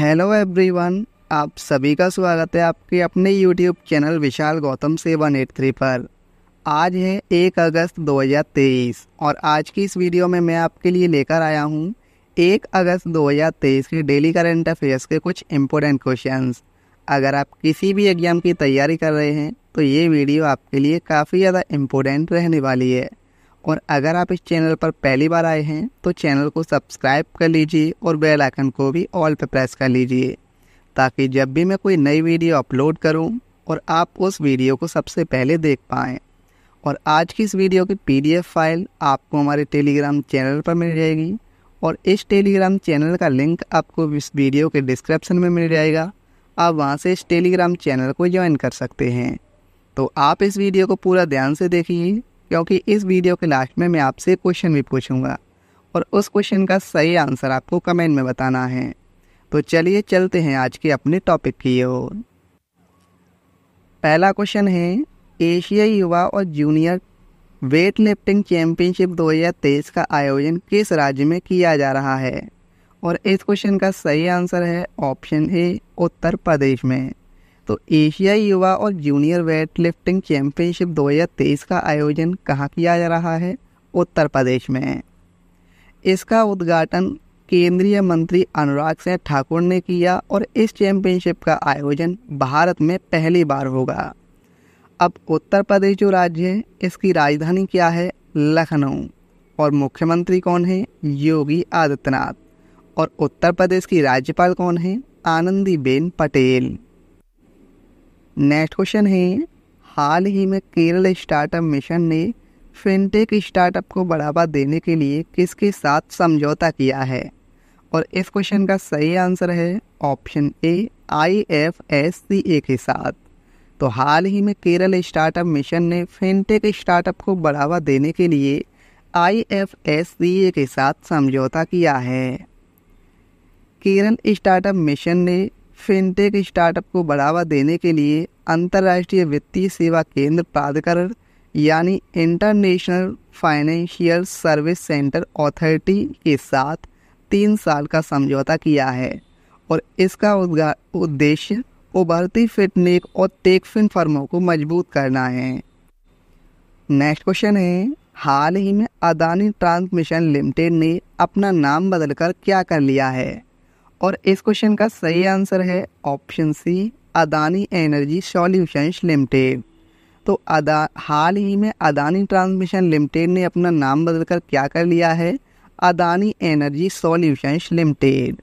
Hello everyone आप सभी का स्वागत है आपके अपने YouTube channel Vishal Gautam seven eight three पर। आज है एक अगस्त 2023 और आज की इस वीडियो में मैं आपके लिए लेकर आया हूँ एक अगस्त 2023 के डेली करंट अफेयर्स के कुछ इम्पोर्टेंट क्वेश्चंस अगर आप किसी भी एग्ज़ाम की तैयारी कर रहे हैं तो ये वीडियो आपके लिए काफ़ी ज़्यादा इम्पोर्टेंट रहने वाली है। और अगर आप इस चैनल पर पहली बार आए हैं तो चैनल को सब्सक्राइब कर लीजिए और बेल आइकन को भी ऑल पर प्रेस कर लीजिए, ताकि जब भी मैं कोई नई वीडियो अपलोड करूँ और आप उस वीडियो को सबसे पहले देख पाएँ। और आज की इस वीडियो की पीडीएफ फ़ाइल आपको हमारे टेलीग्राम चैनल पर मिल जाएगी, और इस टेलीग्राम चैनल का लिंक आपको इस वीडियो के डिस्क्रिप्शन में मिल जाएगा। आप वहाँ से इस टेलीग्राम चैनल को ज्वाइन कर सकते हैं। तो आप इस वीडियो को पूरा ध्यान से देखिए क्योंकि इस वीडियो के लास्ट में मैं आपसे क्वेश्चन भी पूछूँगा। और उस क्वेश्चन का सही आंसर आपको कमेंट में बताना है। तो चलिए चलते हैं आज के अपने टॉपिक की ओर। पहला क्वेश्चन है एशियाई युवा और जूनियर वेट लिफ्टिंग चैंपियनशिप 2023 का आयोजन किस राज्य में किया जा रहा है? और इस क्वेश्चन का सही आंसर है, ऑप्शन ए, उत्तर प्रदेश में। तो एशियाई युवा और जूनियर वेट लिफ्टिंग चैंपियनशिप 2023 का आयोजन कहाँ किया जा रहा है? उत्तर प्रदेश में। इसका उद्घाटन केंद्रीय मंत्री अनुराग सिंह ठाकुर ने किया और इस चैंपियनशिप का आयोजन भारत में पहली बार होगा। अब उत्तर प्रदेश जो राज्य है, इसकी राजधानी क्या है? लखनऊ। और मुख्यमंत्री कौन है? योगी आदित्यनाथ। और उत्तर प्रदेश की राज्यपाल कौन है? आनंदीबेन पटेल। नेक्स्ट क्वेश्चन है, हाल ही में केरल स्टार्टअप मिशन ने फिनटेक स्टार्टअप को बढ़ावा देने के लिए किसके साथ समझौता किया है? और इस क्वेश्चन का सही आंसर है option A I F S C A के साथ। तो हाल ही में केरल स्टार्टअप मिशन ने फिनटेक स्टार्टअप को बढ़ावा देने के लिए आई एफ़ एस सी ए के साथ समझौता किया है। केरल स्टार्टअप मिशन ने फिनटेक स्टार्टअप को बढ़ावा देने के लिए अंतर्राष्ट्रीय वित्तीय सेवा केंद्र प्राधिकरण, यानी international financial service centre authority के साथ तीन साल का समझौता किया है और इसका उद्देश्य उभरती फिटनेक और टेकफिन फर्मों को मज़बूत करना है। नेक्स्ट क्वेश्चन है, हाल ही में अदानी ट्रांसमिशन लिमिटेड ने अपना नाम बदलकर क्या कर लिया है? और इस क्वेश्चन का सही आंसर है option C Adani energy solutions limited तो अदा, हाल ही में अदानी ट्रांसमिशन लिमिटेड ने अपना नाम बदलकर क्या कर लिया है? Adani energy solutions limited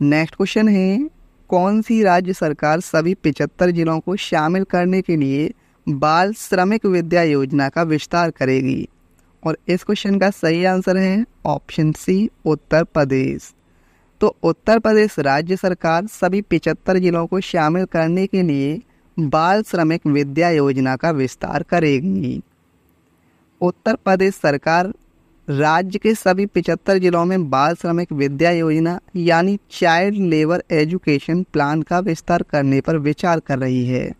next question है, कौन सी राज्य सरकार सभी पिचहत्तर जिलों को शामिल करने के लिए बाल श्रमिक विद्या योजना का विस्तार करेगी? और इस क्वेश्चन का सही आंसर है ऑप्शन सी उत्तर प्रदेश. तो उत्तर प्रदेश राज्य सरकार सभी पिचहत्तर जिलों को शामिल करने के लिए बाल श्रमिक विद्या योजना का विस्तार करेगी। उत्तर प्रदेश सरकार राज्य के सभी पिचहत्तर जिलों में बाल श्रमिक विद्या योजना यानी चाइल्ड लेबर एजुकेशन प्लान का विस्तार करने पर विचार कर रही है।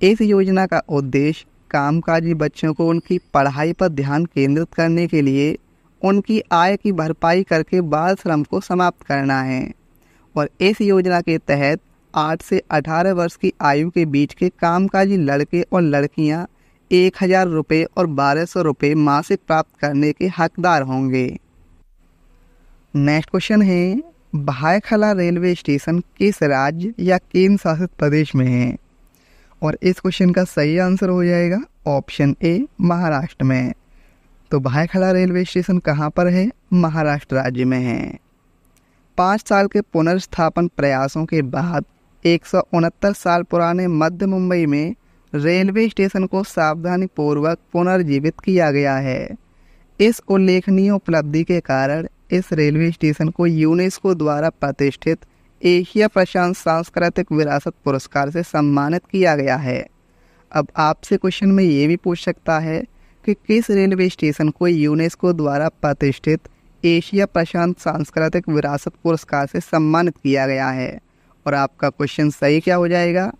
इस योजना का उद्देश्य कामकाजी बच्चों को उनकी पढ़ाई पर ध्यान केंद्रित करने के लिए उनकी आय की भरपाई करके बाल श्रम को समाप्त करना है और इस योजना के तहत 8 से 18 वर्ष की आयु के बीच के कामकाजी लड़के और लड़कियाँ एक हज़ार रुपये और बारह सौ रुपये मासिक प्राप्त करने के हकदार होंगे। नेक्स्ट क्वेश्चन है, भाईखला रेलवे स्टेशन किस राज्य या केंद्र शासित प्रदेश में है? और इस क्वेश्चन का सही आंसर हो जाएगा ऑप्शन ए, महाराष्ट्र में। तो भाईखला रेलवे स्टेशन कहाँ पर है? महाराष्ट्र राज्य में है। पाँच साल के पुनर्स्थापन प्रयासों के बाद एक सौ उनहत्तर साल पुराने मध्य मुंबई में रेलवे स्टेशन को सावधानी पूर्वक पुनर्जीवित किया गया है। इस उल्लेखनीय उपलब्धि के कारण इस रेलवे स्टेशन को यूनेस्को द्वारा प्रतिष्ठित एशिया प्रशांत सांस्कृतिक विरासत पुरस्कार से सम्मानित किया गया है। अब आपसे क्वेश्चन में ये भी पूछ सकता है कि किस रेलवे स्टेशन को यूनेस्को द्वारा प्रतिष्ठित एशिया प्रशांत सांस्कृतिक विरासत पुरस्कार से सम्मानित किया गया है? और आपका क्वेश्चन सही क्या हो जाएगा?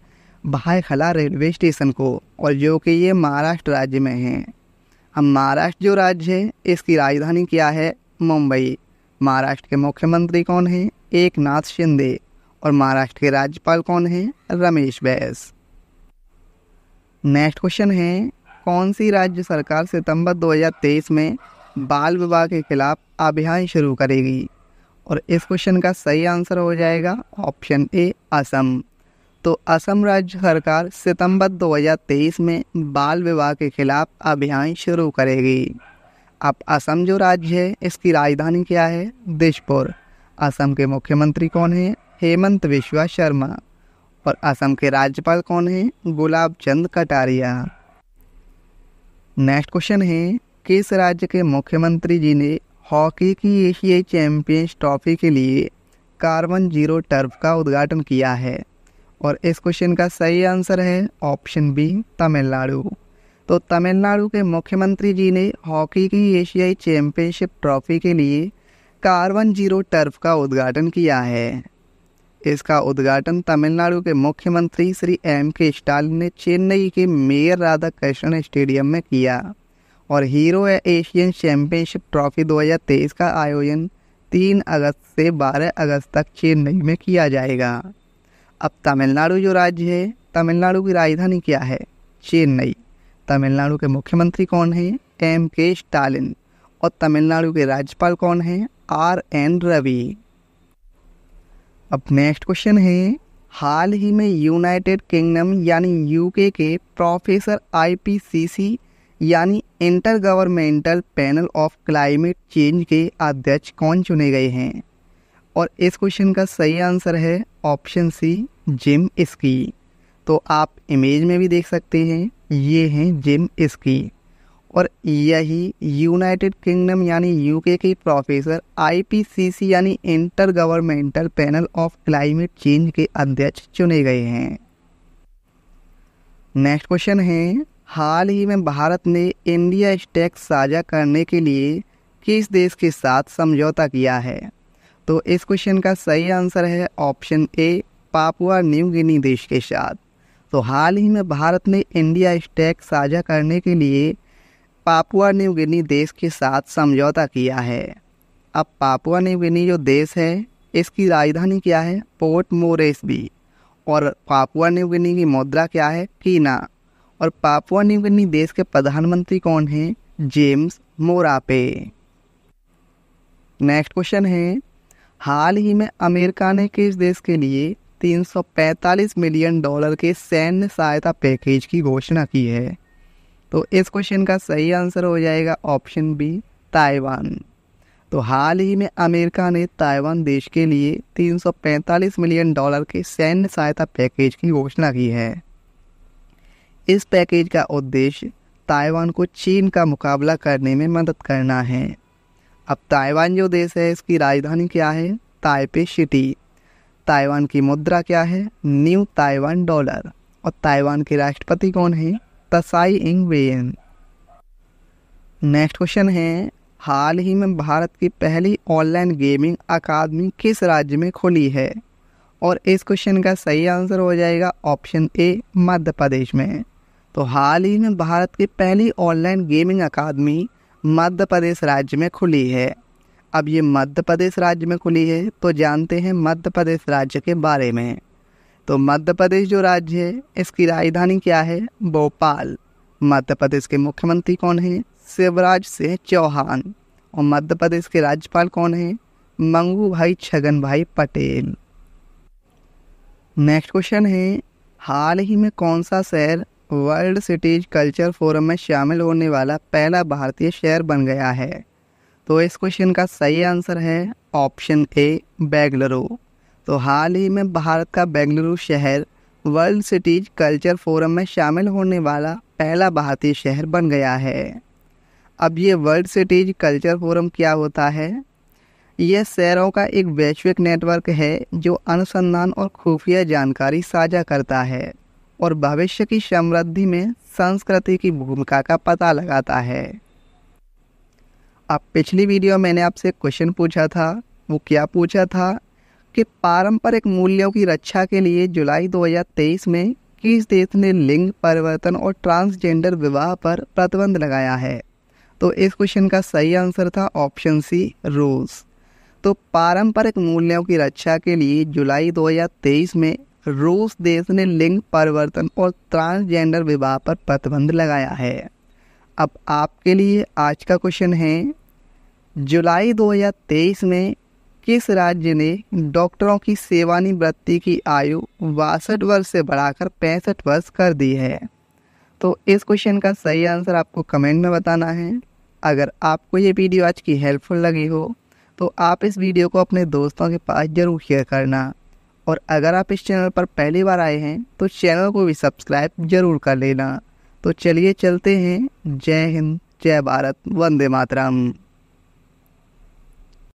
भाईखला रेलवे स्टेशन को, और जो कि ये महाराष्ट्र राज्य में है। हम महाराष्ट्र जो राज्य है, इसकी राजधानी क्या है? मुंबई। महाराष्ट्र के मुख्यमंत्री कौन हैं? एक नाथ शिंदे। और महाराष्ट्र के राज्यपाल कौन हैं? रमेश बैस। नेक्स्ट क्वेश्चन है कौन सी राज्य सरकार सितंबर 2023 में बाल विवाह के खिलाफ अभियान शुरू करेगी? और इस क्वेश्चन का सही आंसर हो जाएगा ऑप्शन ए असम। तो असम राज्य सरकार सितंबर 2023 में बाल विवाह के खिलाफ अभियान शुरू करेगी। अब असम जो राज्य है, इसकी राजधानी क्या है? दिशपुर। असम के मुख्यमंत्री कौन है? हेमंत विश्वा शर्मा। और असम के राज्यपाल कौन है? गुलाब चंद कटारिया। नेक्स्ट क्वेश्चन है, किस राज्य के मुख्यमंत्री जी ने हॉकी की एशियाई चैंपियंस ट्रॉफी के लिए कार्बन ज़ीरो टर्फ का उद्घाटन किया है? और इस क्वेश्चन का सही आंसर है ऑप्शन बी, तमिलनाडु। तो तमिलनाडु के मुख्यमंत्री जी ने हॉकी की एशियाई चैंपियनशिप ट्रॉफी के लिए कार्बन ज़ीरो टर्फ का उद्घाटन किया है। इसका उद्घाटन तमिलनाडु के मुख्यमंत्री श्री एम के स्टालिन ने चेन्नई के मेयर राधा कृष्ण स्टेडियम में किया। और हीरो एशियन चैंपियनशिप ट्रॉफी 2023 का आयोजन 3 अगस्त से 12 अगस्त तक चेन्नई में किया जाएगा। अब तमिलनाडु जो राज्य है, तमिलनाडु की राजधानी क्या है? चेन्नई। तमिलनाडु के मुख्यमंत्री कौन है? एम के स्टालिन। और तमिलनाडु के राज्यपाल कौन है? R N Ravi. अब नेक्स्ट क्वेश्चन है। हाल ही में यूनाइटेड किंगडम यानी यूके के प्रोफेसर आईपीसीसी यानी intergovernmental panel of climate change के अध्यक्ष कौन चुने गए हैं? और इस क्वेश्चन का सही आंसर है ऑप्शन सी जिम इसकी तो आप इमेज में भी देख सकते हैं। ये हैं जिम इसकी और यही यूनाइटेड किंगडम यानी यूके के प्रोफेसर, आईपीसीसी यानी intergovernmental panel of climate change के अध्यक्ष चुने गए हैं। नेक्स्ट क्वेश्चन है, हाल ही में भारत ने इंडिया स्टैक साझा करने के लिए किस देश के साथ समझौता किया है? तो इस क्वेश्चन का सही आंसर है option A, Papua, New Guinea देश के साथ। तो हाल ही में भारत ने इंडिया स्टैक साझा करने के लिए पापुआ न्यू गिनी देश के साथ समझौता किया है। अब पापुआ न्यू गिनी जो देश है, इसकी राजधानी क्या है? पोर्ट मोरेसबी और पापुआ न्यू गिनी की मुद्रा क्या है? कीना और पापुआ न्यू गिनी देश के प्रधानमंत्री कौन हैं? जेम्स मोरापे। नेक्स्ट क्वेश्चन है, हाल ही में अमेरिका ने किस देश के लिए 345 मिलियन डॉलर के सैन्य सहायता पैकेज की घोषणा की है? तो इस क्वेश्चन का सही आंसर हो जाएगा ऑप्शन बी ताइवान तो हाल ही में अमेरिका ने ताइवान देश के लिए 345 मिलियन डॉलर के सैन्य सहायता पैकेज की घोषणा की है. इस पैकेज का उद्देश्य ताइवान को चीन का मुकाबला करने में मदद करना है. अब ताइवान जो देश है, इसकी राजधानी क्या है? ताइपे सिटी ताइवान की मुद्रा क्या है? न्यू ताइवान डॉलर और ताइवान के राष्ट्रपति कौन है? तसाई इंग वेन नेक्स्ट क्वेश्चन है, हाल ही में भारत की पहली ऑनलाइन गेमिंग अकादमी किस राज्य में खुली है? और इस क्वेश्चन का सही आंसर हो जाएगा ऑप्शन ए मध्य प्रदेश में। तो हाल ही में भारत की पहली ऑनलाइन गेमिंग अकादमी मध्य प्रदेश राज्य में खुली है। अब ये मध्य प्रदेश राज्य में खुली है तो जानते हैं मध्य प्रदेश राज्य के बारे में। तो मध्य प्रदेश जो राज्य है, इसकी राजधानी क्या है? भोपाल। मध्य प्रदेश के मुख्यमंत्री कौन है? शिवराज सिंह चौहान। और मध्य प्रदेश के राज्यपाल कौन है? मंगू भाई छगन भाई पटेल। नेक्स्ट क्वेश्चन है, हाल ही में कौन सा शहर वर्ल्ड सिटीज़ कल्चर फोरम में शामिल होने वाला पहला भारतीय शहर बन गया है? तो इस क्वेश्चन का सही आंसर है ऑप्शन ए बेंगलुरु। तो हाल ही में भारत का बेंगलुरु शहर वर्ल्ड सिटीज़ कल्चर फोरम में शामिल होने वाला पहला भारतीय शहर बन गया है। अब ये वर्ल्ड सिटीज़ कल्चर फोरम क्या होता है? यह शहरों का एक वैश्विक नेटवर्क है जो अनुसंधान और खुफिया जानकारी साझा करता है और भविष्य की समृद्धि में संस्कृति की भूमिका का पता लगाता है। अब पिछली वीडियो मैंने आपसे क्वेश्चन पूछा था, वो क्या पूछा था? कि पारंपरिक मूल्यों की रक्षा के लिए जुलाई 2023 में किस देश ने लिंग, परिवर्तन और ट्रांसजेंडर विवाह पर प्रतिबंध लगाया है। तो इस क्वेश्चन का सही आंसर था ऑप्शन सी रूस तो पारंपरिक मूल्यों की रक्षा के लिए जुलाई 2023 में रूस देश ने लिंग, परिवर्तन और ट्रांसजेंडर विवाह पर प्रतिबंध लगाया है। अब आपके लिए आज का क्वेश्चन है, जुलाई 2023 में किस राज्य ने डॉक्टरों की सेवानिवृत्ति की आयु बासठ वर्ष से बढ़ाकर पैंसठ वर्ष कर दी है? तो इस क्वेश्चन का सही आंसर आपको कमेंट में बताना है। अगर आपको ये वीडियो आज की हेल्पफुल लगी हो तो आप इस वीडियो को अपने दोस्तों के पास ज़रूर शेयर करना। और अगर आप इस चैनल पर पहली बार आए हैं तो चैनल को भी सब्सक्राइब ज़रूर कर लेना। तो चलिए चलते हैं। जय हिंद, जय भारत, वंदे मातरम।